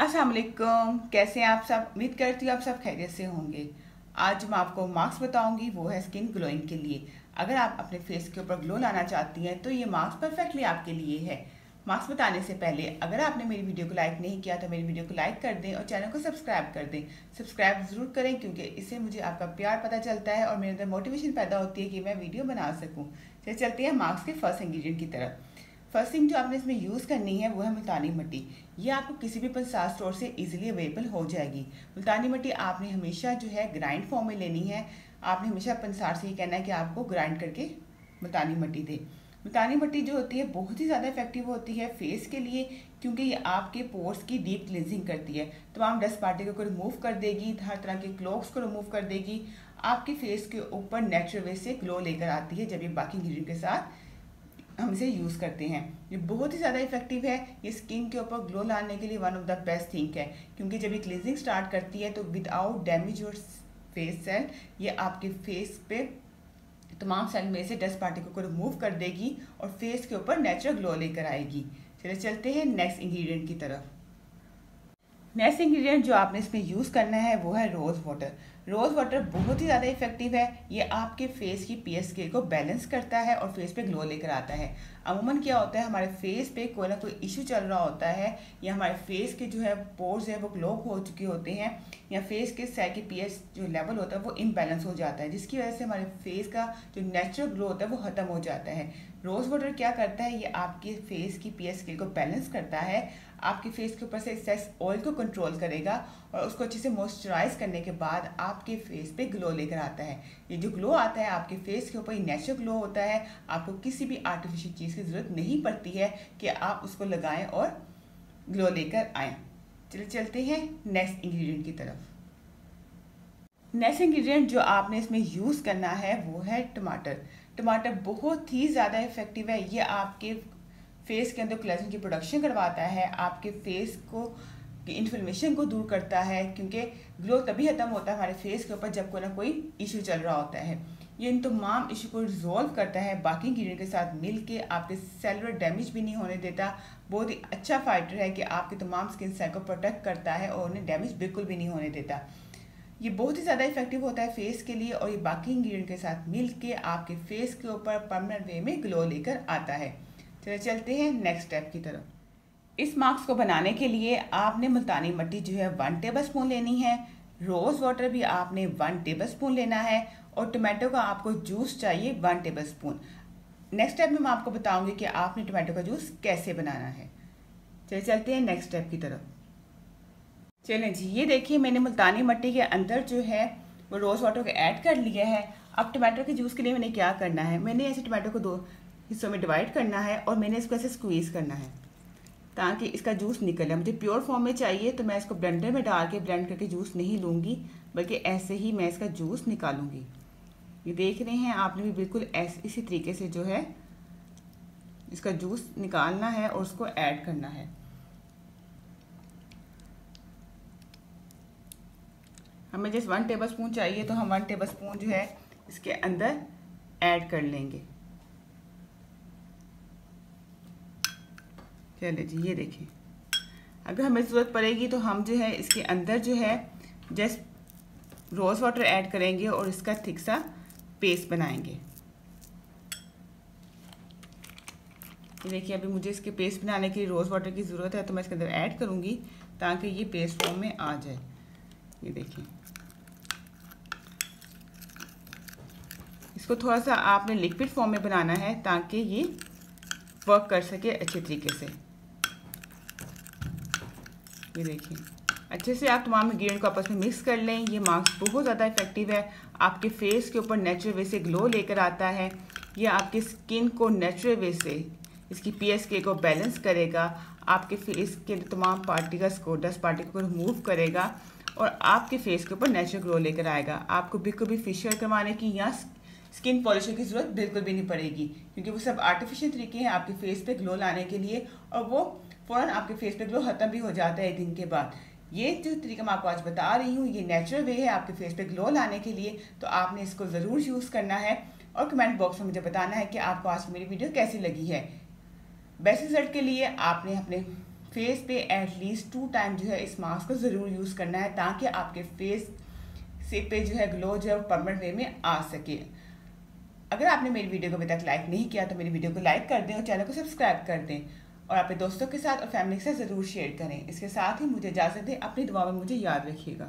अस्सलाम वालेकुम, कैसे हैं आप सब? उम्मीद करती हूँ आप सब खैरियत से होंगे। आज मैं आपको मास्क बताऊँगी, वो है स्किन ग्लोइंग के लिए। अगर आप अपने फेस के ऊपर ग्लो लाना चाहती हैं तो ये मास्क परफेक्टली आपके लिए है। मास्क बताने से पहले, अगर आपने मेरी वीडियो को लाइक नहीं किया तो मेरी वीडियो को लाइक कर दें और चैनल को सब्सक्राइब कर दें। सब्सक्राइब ज़रूर करें, क्योंकि इससे मुझे आपका प्यार पता चलता है और मेरे अंदर मोटिवेशन पैदा होती है कि मैं वीडियो बना सकूँ। चलिए चलते हैं मास्क के फ़र्स्ट इंग्रीडियंट की तरफ़। फ़र्स्ट थिंग जो आपने इसमें यूज़ करनी है वो है मुल्तानी मिट्टी। ये आपको किसी भी पंसार स्टोर से इजीली अवेलेबल हो जाएगी। मुल्तानी मिट्टी आपने हमेशा जो है ग्राइंड फॉर्म में लेनी है। आपने हमेशा पंसार से ये कहना है कि आपको ग्राइंड करके मुल्तानी मिट्टी दे। मुल्तानी मिट्टी जो होती है बहुत ही ज़्यादा इफ़ेक्टिव होती है फेस के लिए, क्योंकि ये आपके पोर्स की डीप क्लिनजिंग करती है। तमाम डस्ट पार्टिकल को रिमूव कर देगी, हर तरह के क्लोक्स को रिमूव कर देगी। आपके फेस के ऊपर नेचुरल वे से ग्लो लेकर आती है जब ये बाकी इंग्रीडियंट के साथ हम इसे यूज़ करते हैं। ये बहुत ही ज़्यादा इफ़ेक्टिव है। ये स्किन के ऊपर ग्लो लाने के लिए one of the best thing है। क्योंकि जब ये क्लिनजिंग स्टार्ट करती है तो without damage your face cell ये आपके फेस पे तमाम सेल में से डस्ट पार्टिकल को रिमूव कर देगी और फेस के ऊपर नेचुरल ग्लो लेकर आएगी। चलिए चलते हैं नेक्स्ट इंग्रेडिएंट की तरफ़। नेक्स्ट इंग्रेडिएंट जो आपने इसमें यूज़ करना है, वो है रोज़ वाटर रोज़ वाटर बहुत ही ज़्यादा इफ़ेक्टिव है. ये आपके फेस की पी स्केल को बैलेंस करता है और फेस पे ग्लो लेकर आता है. अमूमन क्या होता है, हमारे फेस पे कोई ना कोई इशू चल रहा होता है, या हमारे फेस के जो है पोर्स है, वो ग्लो हो चुके होते हैं, या फेस के सेल के पी जो लेवल होता है, वो इम्बेलेंस हो जाता है, जिसकी वजह से हमारे फेस का जो नेचुरल ग्लो होता है, वो ख़त्म हो जाता है. रोज़ वाटर क्या करता है, ये आपके फेस की पी स्केल को बैलेंस करता है. आपके फेस के ऊपर से एक्सेस ऑयल को कंट्रोल करेगा और उसको अच्छे से मॉइस्चराइज करने के बाद आपके फेस पे ग्लो लेकर आता है। ये जो ग्लो आता है, आपके फेस के ऊपर ये नेचुरल ग्लो होता है। आपको किसी भी आर्टिफिशियल चीज़ की ज़रूरत नहीं पड़ती है कि आप उसको लगाएँ और ग्लो लेकर आएँ। चलिए चलते हैं नेक्स्ट इंग्रेडिएंट की तरफ़। नेक्स्ट इंग्रेडिएंट जो आपने इसमें यूज़ करना है वो है टमाटर। टमाटर बहुत ही ज़्यादा इफ़ेक्टिव है। ये आपके फेस के अंदर कोलेजन की प्रोडक्शन करवाता है, आपके फेस को इन्फ्लेमेशन को दूर करता है, क्योंकि ग्लो तभी ख़त्म होता है हमारे फेस के ऊपर जब कोई ना कोई इशू चल रहा होता है। ये इन तमाम इशू को रिजॉल्व करता है, बाकी इंग्रीडियंट के साथ मिल के आपके सेलुलर डैमेज भी नहीं होने देता। बहुत ही अच्छा फाइटर है कि आपके तमाम स्किन सेल को प्रोटेक्ट करता है और उन्हें डैमेज बिल्कुल भी नहीं होने देता। ये बहुत ही ज़्यादा इफ़ेक्टिव होता है फेस के लिए और ये बाकी इंग्रीडियंट के साथ मिल के आपके फेस के ऊपर परमानेंट वे में ग्लो लेकर आता है। चलिए चलते हैं नेक्स्ट स्टेप की तरफ़। इस मार्क्स को बनाने के लिए आपने मुल्तानी मट्टी जो है वन टेबल स्पून लेनी है। रोज़ वाटर भी आपने वन टेबल स्पून लेना है और टोमेटो का आपको जूस चाहिए one tablespoon next step में मैं आपको बताऊँगी कि आपने टमाटो का जूस कैसे बनाना है। चलिए चलते हैं नेक्स्ट स्टेप की तरफ़। चलें जी, ये देखिए मैंने मुल्तानी मट्टी के अंदर जो है वो रोज़ वाटर को ऐड कर लिया है। अब टमाटो के जूस के लिए मैंने क्या करना है? मैंने ऐसे टमाटो को दो हिस्सों में डिवाइड करना है और मैंने इसको ऐसे स्क्वीज़ करना है, ताकि इसका जूस निकले। मुझे प्योर फॉर्म में चाहिए तो मैं इसको ब्लेंडर में डाल के ब्लेंड करके जूस नहीं लूँगी, बल्कि ऐसे ही मैं इसका जूस निकालूँगी। ये देख रहे हैं, आपने भी बिल्कुल ऐसे, इसी तरीके से जो है इसका जूस निकालना है और उसको ऐड करना है। हमें जैसे वन टेबल स्पून चाहिए तो हम वन टेबल स्पून जो है इसके अंदर ऐड कर लेंगे। चले जी, ये देखें अगर हमें ज़रूरत पड़ेगी तो हम जो है इसके अंदर जो है जस्ट रोज़ वाटर ऐड करेंगे और इसका थिक सा पेस्ट बनाएँगे। देखिए, अभी मुझे इसके पेस्ट बनाने के लिए रोज़ वाटर की ज़रूरत है तो मैं इसके अंदर ऐड करूँगी ताकि ये पेस्ट फॉर्म में आ जाए। ये देखिए। इसको थोड़ा सा आपने लिक्विड फॉर्म में बनाना है ताकि ये वर्क कर सके अच्छे तरीके से। ये देखिए। अच्छे से आप तमाम इंग्रीडियंट को आपस में मिक्स कर लें। ये मास्क बहुत ज़्यादा इफ़ेक्टिव है। आपके फेस के ऊपर नेचुरल वे से ग्लो लेकर आता है। ये आपकी स्किन को नेचुरल वे से, इसकी पी एस के को बैलेंस करेगा। आपके फेस के तमाम पार्टिकल्स को डस्ट पार्टिकल को रिमूव करेगा और आपके फेस के ऊपर नेचुरल ग्लो लेकर आएगा। आपको बिल्कुल भी फेशियल करवाने की या स्किन पॉलिशर की ज़रूरत बिल्कुल भी नहीं पड़ेगी, क्योंकि वो सब आर्टिफिशियल तरीके हैं आपके फेस पे ग्लो लाने के लिए और वो फ़ौरन आपके फेस पे ग्लो ख़त्म भी हो जाता है एक दिन के बाद। ये जो तरीका मैं आपको आज बता रही हूँ, ये नेचुरल वे है आपके फेस पे ग्लो लाने के लिए तो आपने इसको ज़रूर यूज़ करना है। और कमेंट बॉक्स में मुझे बताना है कि आपको आज मेरी वीडियो कैसी लगी है। बेस्ट रिज़ल्ट के लिए आपने अपने फेस पे एटलीस्ट टू टाइम जो है इस मास्क को ज़रूर यूज़ करना है, ताकि आपके फेस से पे जो है ग्लो जो है परमानेंट वे में आ सके। अगर आपने मेरी वीडियो को अभी तक लाइक नहीं किया तो मेरी वीडियो को लाइक कर दें और चैनल को सब्सक्राइब कर दें। और अपने दोस्तों के साथ और फैमिली के साथ ज़रूर शेयर करें। इसके साथ ही मुझे इजाज़त दें। अपनी दुआ में मुझे याद रखिएगा।